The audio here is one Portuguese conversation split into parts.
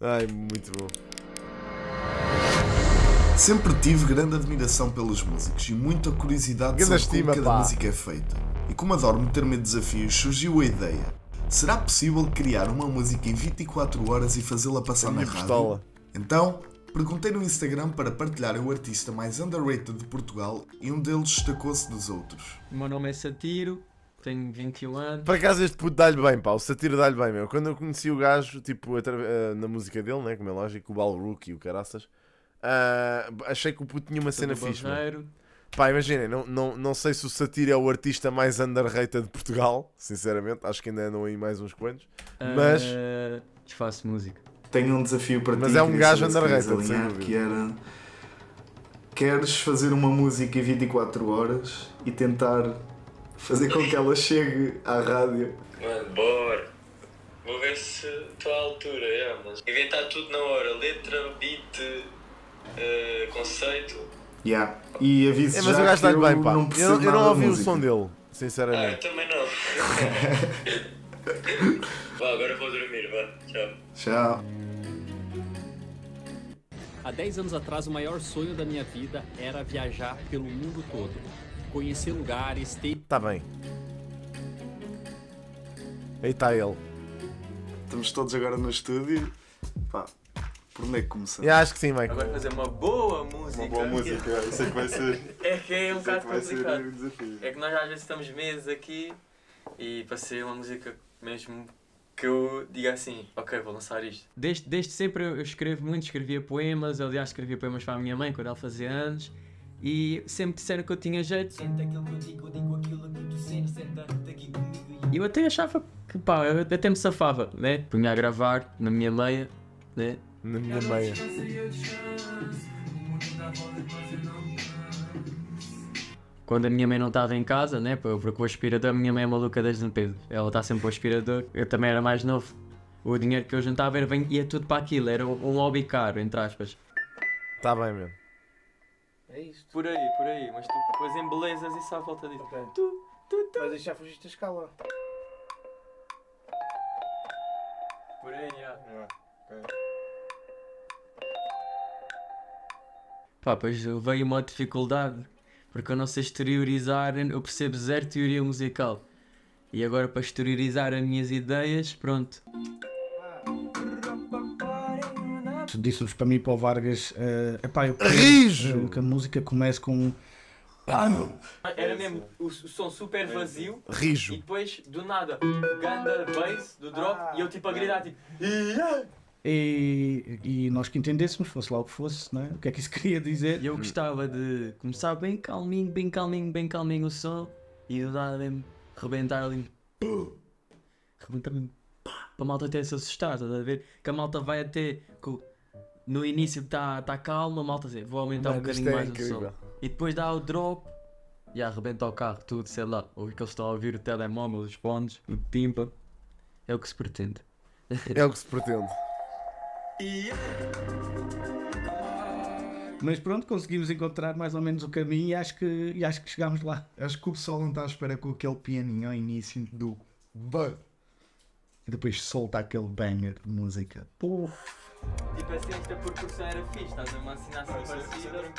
Ai, muito bom. Sempre tive grande admiração pelos músicos e muita curiosidade Grande sobre estima, como cada pá. música é feita. E como adoro meter-me a desafios, surgiu a ideia. Será possível criar uma música em 24 horas e fazê-la passar na rádio? pistola. Então, perguntei no Instagram para partilharem o artista mais underrated de Portugal e um deles destacou-se dos outros. O meu nome é Satiro, tenho 21 anos. Por acaso este puto dá-lhe bem, pá. O Satiro dá-lhe bem, meu. Quando eu conheci o gajo, tipo, eh, na música dele, né? Como é lógico, o Balrook e o Caraças, ah, achei que o puto tinha uma cena do fixe. Pá, imaginem, não, não, não sei se o Satiro é o artista mais underrated de Portugal, sinceramente. Acho que ainda andam aí mais uns quantos. Mas- Ah, faço música. Tenho um desafio para Mas ti. é um gajo underrated, sem dúvida. que era... Queres fazer uma música em 24 horas e tentar fazer com que ela chegue à rádio? Mano, bora. Vou ver se estou à altura, é, mas inventar tudo na hora. Letra, beat, eh, conceito. Yeah. E aviso É, mas já o gajo dá-lhe bem, pá. não Eu, eu não ouvi o som dele, Ah, eu sinceramente. também não. vá, agora vou dormir, vá. Tchau. Tchau. Há 10 anos atrás, o maior sonho da minha vida era viajar pelo mundo todo. Conhecer lugares, ter Tá bem. Aí está ele. Estamos todos agora no estúdio. Pá, por onde é que começamos? Eu acho que sim, Mike. Agora fazer uma boa música. Uma boa música, eu sei que vai ser, É que é um sei bocado complicado. um desafio. É que nós às vezes estamos meses aqui e para ser uma música mesmo que eu diga assim, ok, vou lançar isto. Desde, desde sempre eu escrevo muito, escrevia poemas, aliás escrevia poemas para a minha mãe quando ela fazia anos e sempre disseram que eu tinha jeito. E eu até achava que pá, eu até me safava, né? Punha a gravar na minha meia, né? Na minha meia. Quando a minha mãe não estava em casa, né? Porque o aspirador, a minha mãe é maluca desde o peso. Ela está sempre com o aspirador. Eu também era mais novo. O dinheiro que eu juntava era, ia tudo para aquilo. Era um hobby caro, entre aspas. Tá bem, meu. É isto. Por aí, por aí. Mas tu depois embelezas isso à volta disso. Ok. Tu, tu, tu. Mas isto já fugiste a escala. Por aí, já. Pá, pois veio uma dificuldade. Porque eu não sei exteriorizar, eu percebo zero teoria musical. E agora para exteriorizar as minhas ideias, pronto. Tu disse-nos para mim e para o Vargas. eh, epá, eu Rijo! eh, que a música comece com. Era mesmo o, o som super vazio e Rijo. depois do nada ganda bass do drop e eu tipo a gritar tipo E, e nós que entendêssemos, fosse lá o que fosse, não é? o que é que isso queria dizer? E eu gostava de começar bem calminho, bem calminho, bem calminho o som e do nada mesmo rebentar ali. pum, Rebentar mesmo. Para a malta até se assustar, estás a ver? Que a malta vai até. co- No início está tá calma, a malta diz, vou aumentar um Mano, isto bocadinho é mais o som. incrível. E depois dá o drop e arrebenta o carro, tudo, sei lá. Ou que eles estão a ouvir o telemóvel, os fones, o timpa. É o que se pretende. É o que se pretende. Mas pronto, conseguimos encontrar mais ou menos o caminho e acho que, e acho que chegámos lá. Acho que o pessoal não está à espera com aquele pianinho ao início do But. E depois solta aquele banger de música. Tipo assim, esta percussão era fixe, estás a me ensinar assim parecida.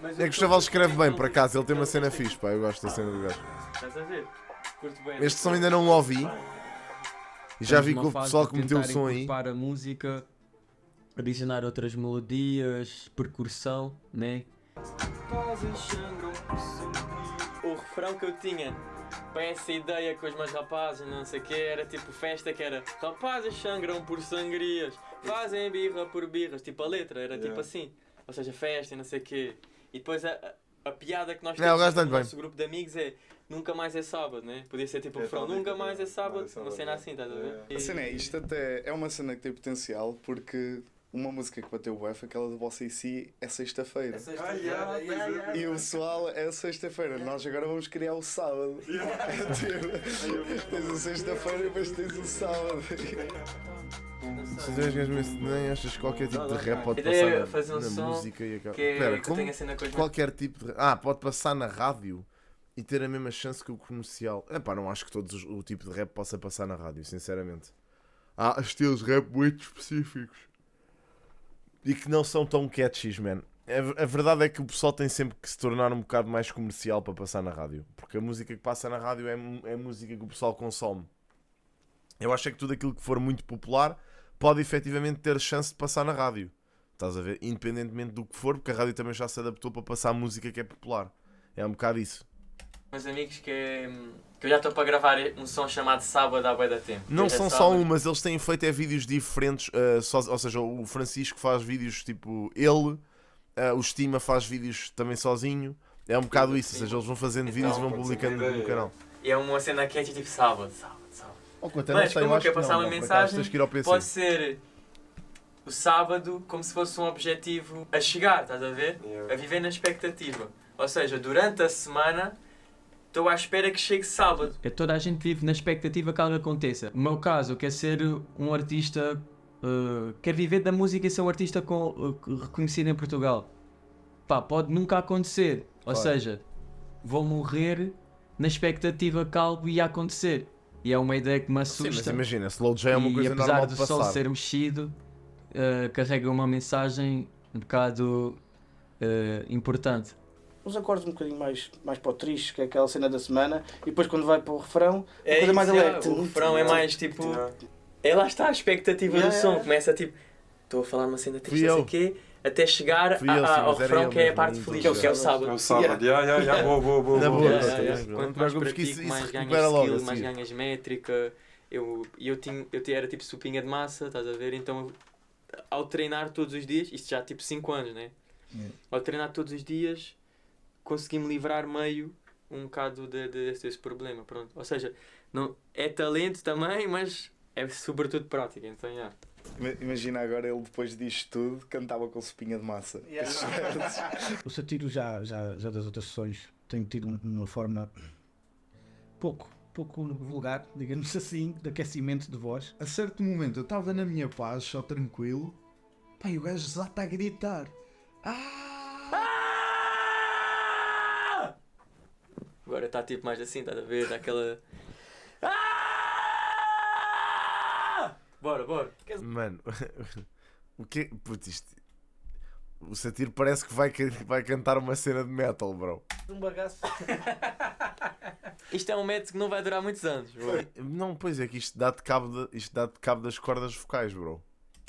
Mas É que o Chaval escreve bem, por acaso. Ele tem uma cena fixe, pá. Eu gosto da cena do gajo. Estás a ver? Curto bem. Este som ainda não o ouvi. E já vi que o pessoal que meteu o som aí. incorporar a música, adicionar outras melodias, percussão, né? O refrão que eu tinha para essa ideia com os meus rapazes, não sei o que, era tipo festa que era rapazes sangram por sangrias, fazem birra por birras, tipo a letra, era tipo assim. Ou seja, festa e não sei o quê. E depois a, a, a piada que nós Não, o temos dá-lhe no bem. nosso grupo de amigos é nunca mais é sábado, né? Podia ser tipo o refrão, nunca mais é sábado, uma cena assim, estás a ver? A cena é isto, até é uma cena que tem potencial porque uma música que bateu o F, aquela de Bossa e Si, é sexta-feira. E o pessoal é sexta-feira. Nós agora vamos criar o sábado. Tens a sexta-feira e depois tens o sábado. Se tens mesmo nem achas que qualquer tipo de rap pode passar é na, fazer um na som música e acaba. Que é Espera, como tenho a cena com os qualquer tipo de. Ah, pode passar na rádio e ter a mesma chance que o comercial. É pá, não acho que todos os- o tipo de rap possa passar na rádio, sinceramente. há estilos rap muito específicos e que não são tão catchy, man. A, verdade é que o pessoal tem sempre que se tornar um bocado mais comercial para passar na rádio, porque a música que passa na rádio é, é música que o pessoal consome. Eu acho é que tudo aquilo que for muito popular pode efetivamente ter chance de passar na rádio. Estás a ver? Independentemente do que for, porque a rádio também já se adaptou para passar música que é popular. É um bocado isso. Meus amigos que, é, que eu já estou para gravar um som chamado Sábado à Boia da Tempo. Não é são só um, mas eles têm feito é vídeos diferentes. uh, só- ou seja, o Francisco faz vídeos tipo ele, uh, o Estima faz vídeos também sozinho. É um bocado isso, ou seja, eles vão fazendo Então, vídeos e vão publicando uma no canal. E é uma cena que é tipo sábado, sábado, sábado. Ou quanto Mas como é que é acho passar uma não, por acaso mensagem? tens que ir ao PC. Pode ser o sábado como se fosse um objetivo a chegar, estás a ver? Yeah. A viver na expectativa. Ou seja, durante a semana estou à espera que chegue sábado. É toda a gente vive na expectativa que algo aconteça. No meu caso, eu quero ser um artista. Uh, quero viver da música e ser um artista com, uh, reconhecido em Portugal. Pá, pode nunca acontecer. Ou Claro. seja, vou morrer na expectativa que algo ia acontecer. E é uma ideia que me Sim, mas assusta. imagina, Slow J é uma e coisa apesar normal do sol ser mexido, uh, carrega uma mensagem um bocado uh, importante. Uns acordes um bocadinho mais, mais para o triste, que é aquela cena da semana, e depois quando vai para o refrão, É coisa mais isso, alegre. O refrão é mais tipo. É lá está a expectativa do som. Começa tipo. Estou a falar uma cena triste, não sei o quê, até chegar Fui a- eu, a- sim, ao refrão que é a parte feliz, que é o sábado. É o sábado, já, já, já, boa, boa, boa. Quanto mais pratico, mais ganhas skill, mais ganhas métrica. Eu, e eu, tinha, eu tinha- era tipo supinha de massa, estás a ver? Então, ao treinar todos os dias, isto já há tipo 5 anos, né? Yeah. Ao treinar todos os dias, consegui-me livrar meio um bocado de, de- desse, desse problema, pronto. Ou seja, não, é talento também, mas é sobretudo prática, então, yeah. Ima- Imagina agora ele depois disto tudo cantava com sopinha de massa. O Satiro já, já, já das outras sessões tem tido um- uma forma pouco, pouco vulgar, digamos assim, de aquecimento de voz. A certo momento eu estava na minha paz, só tranquilo. Pá, e o gajo já está a gritar. Agora está tipo mais assim, estás a ver? Dá aquela. Bora, bora. Mano, o que Putz, isto. O Satiro parece que vai, vai cantar uma cena de metal, bro. Um bagaço. Isto é um método que não vai durar muitos anos. bro. Não, pois é que isto dá-te cabo, de- isto dá cabo das cordas vocais, bro.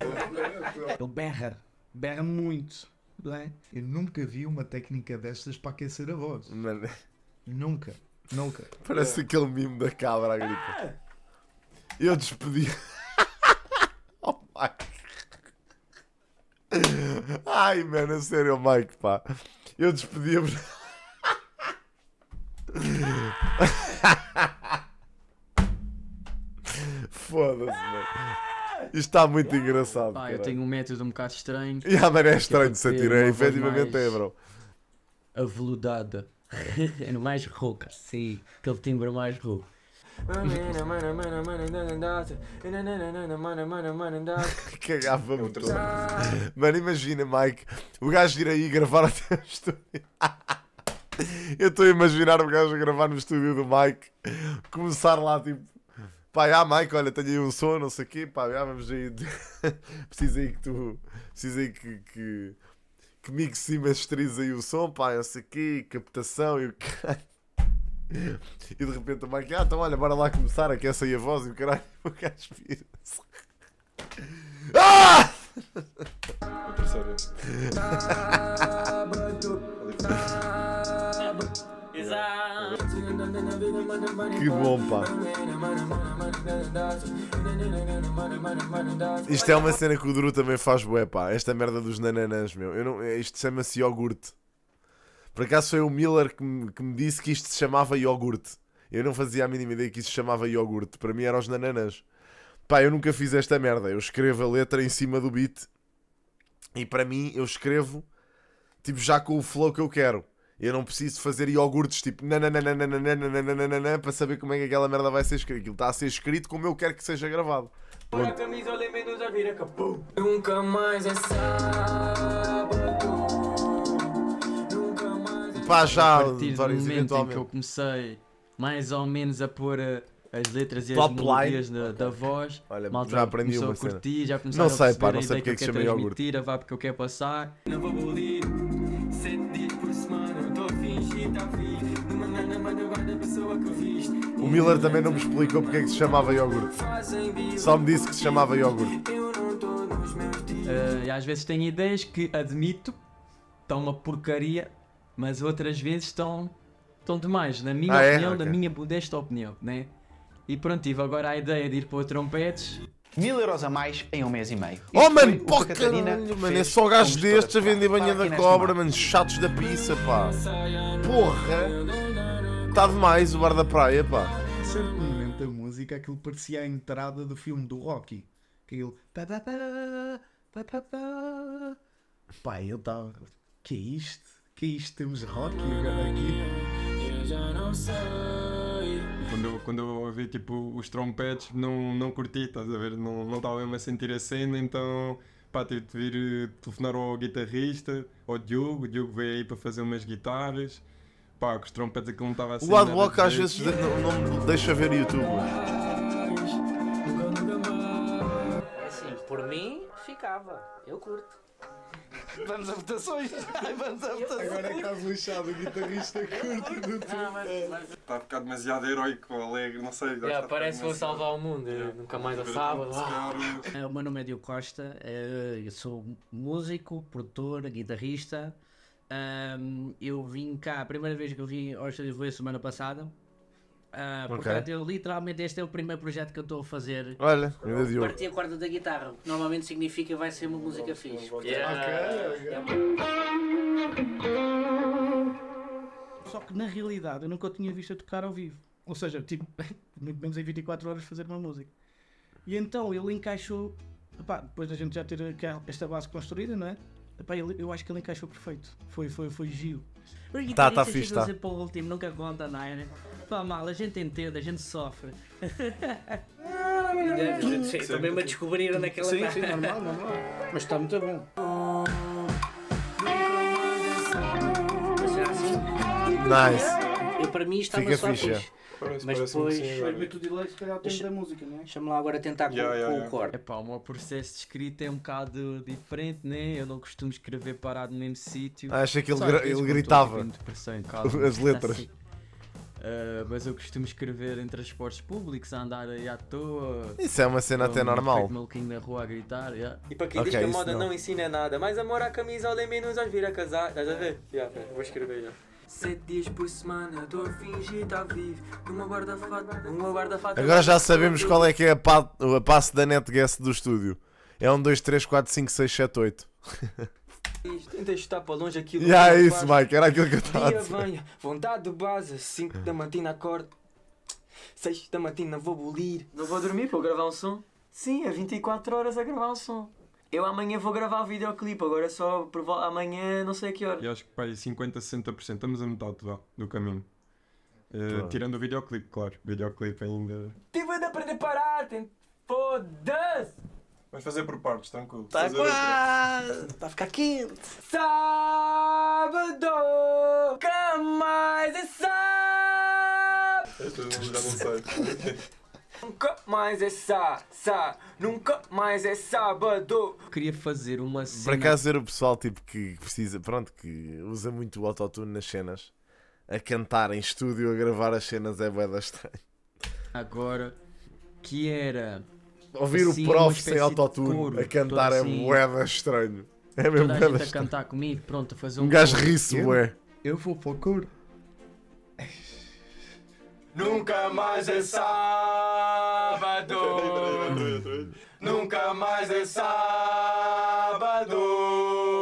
Ele berra, berra muito, não é? Eu nunca vi uma técnica destas para aquecer a voz. Mano, Nunca. Nunca. parece aquele mimo da cabra a gritar. Eu despedi. oh, Mike. Ai, mano, a sério, Mike, pá. Eu despedia-me. Foda-se, mano. Isto está muito engraçado. Pá, eu caralho. tenho um método um bocado estranho. Yeah, mano, é estranho de é sentir, é, efetivamente é, bro. aveludada. é no mais rouca, sim. Aquele timbre mais rouco. Cagava-me todo. Mano, imagina, Mike, o gajo ir aí gravar até o estúdio. Eu estou a imaginar o gajo a gravar no estúdio do Mike, começar lá tipo. Pá, ah, Mike, olha, tenho aí um som, não sei o quê, pá, já vamos aí. Preciso aí que tu. Preciso aí que. que que mix e masterize aí o som, pá, não sei o quê, captação e o caralho. E de repente o Mike, ah, então olha, bora lá começar, aquece aí a voz e o caralho, o gajo vira-se. Ah! Outra série. Exato. Que bom, pá. Isto é uma cena que o Duru também faz bué, pá. Esta merda dos nananãs, meu. Eu não, isto chama-se iogurte. Por acaso foi o Miller que me, que me disse que isto se chamava iogurte. Eu não fazia a mínima ideia que isto se chamava iogurte. Para mim eram os nananãs. Pá, eu nunca fiz esta merda. Eu escrevo a letra em cima do beat. E para mim, eu escrevo tipo já com o flow que eu quero. Eu não preciso fazer iogurtes tipo nananana para saber como é que aquela merda vai ser escrita. Aquilo está a ser escrito como eu quero que seja gravado. Bora a camisola e menos a vira capô. Nunca mais é sábado. Nunca mais é Pá, já, a partir do momento em que eu comecei mais ou menos a pôr a, as letras e as Top melodias line. da, da voz. Olha, Malta já aprendi começou uma a cena. curtir, já começaram Não sei, a perceber pá, não a sei ideia porque é que que eu chama quero iogurte. transmitir, a vibe que eu quero passar. Não vou bolir. O Miller também não me explicou porque é que se chamava iogurte. Só me disse que se chamava iogurte. Eh, e às vezes tenho ideias que admito estão uma porcaria, mas outras vezes estão, estão demais, na minha Ah, é? opinião, Ok. da minha modesta opinião, né? E pronto, tive agora a ideia de ir para o trompetes. Mil euros a mais em um mês e meio. Oh Isto mano, foi o pô caralho, mano, é só gestora destes a de vender banha da cobra, mano, chatos da pizza, pá. Porra! Está demais o bar da praia, pá. A certo momento da música aquilo parecia a entrada do filme do Rocky. Aquilo. pá, pá, pá. Pá, eu estava. Que é isto? Que é isto? Temos Rocky agora aqui. Eu já não sei. Quando eu, quando eu ouvi tipo os trompetes, não, não curti, estás a ver? Não não estava mesmo a sentir a cena, então pá, tive de vir eh, telefonar ao guitarrista, ao Diogo. O Diogo veio aí para fazer umas guitarras. Pá, com os trompetes aquilo não estava assim. O Adblock às vezes de- não, não me deixa ver YouTube. Assim, por mim, ficava. Eu curto. Vamos a votações. Vamos a votações. Agora é que estás lixado, o guitarrista curto do Está a ficar demasiado heróico, alegre, não sei. É, parece que vou salvar o mundo. eu Nunca mais a sábado. É, O meu nome é Diogo Costa, eh, eu sou músico, produtor, guitarrista. Eu vim cá, a primeira vez que eu vim ao Estúdio foi a semana passada. Ah, Ok. Portanto, eu, literalmente este é o primeiro projeto que eu estou a fazer. Olha, ainda Diogo. Partir a corda da guitarra, o que normalmente significa que vai ser uma música fixe. Só que na realidade eu nunca o tinha visto a tocar ao vivo. Ou seja, tipo, muito menos em 24 horas fazer uma música. E então ele encaixou, epá, depois da gente já ter esta base construída, não é? Epá, ele- eu acho que ele encaixou perfeito. Foi, foi, foi giro. O Tá, tá fixe, tá. para o último, nunca conta nada, né? Pá, mal, a gente entende, a gente sofre. Estou mesmo a descobrir onde é Sim, está. sim, normal, normal. Mas está muito bom. Assim? Nice. Eu para mim estava Fica só fixe, fixe. Parece- Mas parece-me depois. sim, muito delay, se calhar o tempo da música, não é? Deixa-me lá agora tentar com, Yeah, yeah, com yeah. o corte. Epá, o meu processo de escrita é um bocado diferente, né? Eu não costumo escrever parado no mesmo sítio. Acha que ele vezes ele gritava casa, as mas letras. assim. Ah, mas eu costumo escrever em transportes públicos, a andar aí à toa. Isso é uma cena até um normal. maluquinho na rua a gritar. yeah. E para quem diz Ok, que a moda não. não. ensina nada, mais amor à camisola e menos aos vir a casar. Estás a ver? Yeah, pera, vou escrever já. Sete dias por semana, estou a fingir estar vivo. Numa guarda-fato, numa guarda-fato. Agora já sabemos qual é que é a, pa a passe da NetGuest do estúdio. É um 2, 3, 4, 5, 6, 7, 8. Tenta chutar para longe aquilo. E yeah, que é isso, faz. Mike. Era aquilo que eu estava a dizer. venha, vontade de base, 5 da matina acordo. 6 da matina vou bolir. Não vou dormir para gravar um som? Sim, é 24 horas a gravar um som. Eu amanhã vou gravar o videoclipe, agora só por amanhã não sei a que hora. E acho que pá, aí 50, 60%, estamos a metade do, do caminho. Claro. tirando o videoclipe, claro. O videoclipe ainda. Tive de aprender a parar, tem... foda-se! Vamos fazer por partes, tranquilo. Está quase! Está a ficar quente! Sábado, nunca mais é sábado. Esta eu já não sei. Nunca mais é sá, sá, nunca mais é sábado. Queria fazer uma Por cena. acaso ver o pessoal tipo, que precisa, pronto, que usa muito o autotune nas cenas, a cantar em estúdio, a gravar as cenas é bué da estranho. agora que era Ouvir assim, o prof sem autotune coro, a cantar é assim, bué da estranho. É mesmo toda a gente a estranho. cantar comigo, pronto, a fazer um Um gajo coro. ri-se, Eu? vou para o coro. Nunca mais é sábado. Nunca mais é sábado.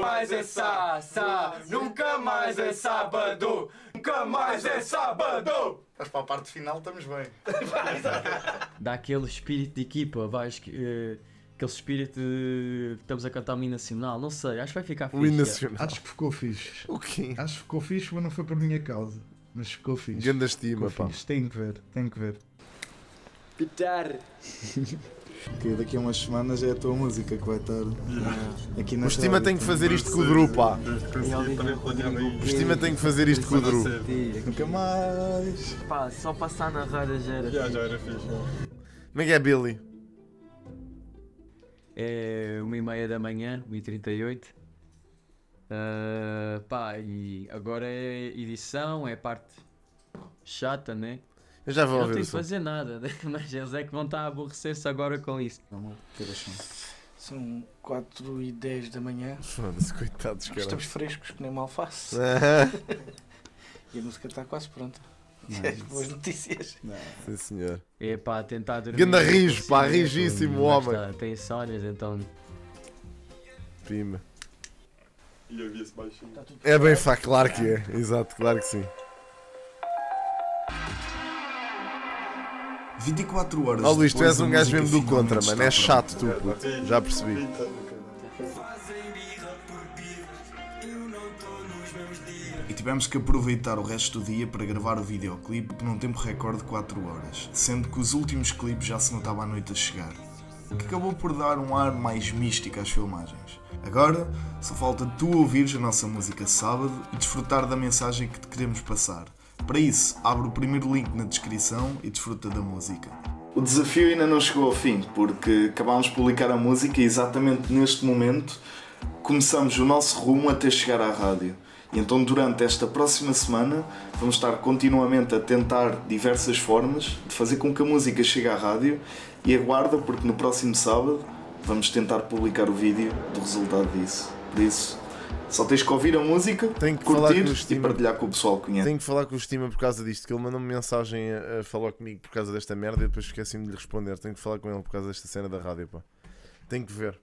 Mais é sá, sá. Nunca mais é sábado. Nunca mais é sábado. Mas para a parte final estamos bem. Dá aquele espírito de equipa, vais que. eh, aquele espírito de estamos a cantar o hino nacional, não sei, acho que vai ficar fixe. O hino nacional. Acho que ficou fixe. O quê? Acho que ficou fixe, mas não foi por minha causa. Mas ficou fixe. Grande estima, Ficou pá. fixe. Tem que ver, tem que ver. Pitar. Que daqui a umas semanas é a tua música que vai estar aqui na O Estima tem que fazer isto com o Drew, pá. O Estima tem que fazer isto com o Drew. Nunca mais. Pá, só passar na rádio já era. Já, já era fixe. Como é que é, Billy? É uma e meia da manhã, 1h38. Ah, pá, e agora é edição, é parte chata, né? Eu já vou não ouvir tenho o que fazer nada, né? mas eles é que vão estar a aborrecer-se agora com isso. São 4 e 10 da manhã. Foda-se, coitados, cara. Estamos frescos, que nem mal alface. e a música está quase pronta. Nice. As boas notícias. Sim, senhor. É pá, tentar dormir. Ganda não rijo, pá, rigíssimo o Lá homem. está, Tem insónias, então. Pima. E havia-se baixinho. É bem fá, claro que é. Exato, claro que sim. 24 horas. Ó Luís, tu és um gajo mesmo do contra, mano. É chato tu, puto. Já percebi. E tivemos que aproveitar o resto do dia para gravar o videoclipe num tempo recorde de 4 horas, sendo que os últimos clipes já se notava a noite a chegar, o que acabou por dar um ar mais místico às filmagens. Agora, só falta tu ouvires a nossa música sábado e desfrutar da mensagem que te queremos passar. Para isso, abre o primeiro link na descrição e desfruta da música. O desafio ainda não chegou ao fim, porque acabámos de publicar a música e exatamente neste momento começamos o nosso rumo até chegar à rádio. E então durante esta próxima semana vamos estar continuamente a tentar diversas formas de fazer com que a música chegue à rádio e aguarda porque no próximo sábado vamos tentar publicar o vídeo do resultado disso. Por isso, só tens que ouvir a música, Tenho que falar curtir e partilhar com o pessoal que conhece. Tenho que falar com o Estima por causa disto, que ele mandou-me mensagem a, a falar comigo por causa desta merda e depois esqueci-me de lhe responder. Tenho que falar com ele por causa desta cena da rádio, pá. Tenho que ver.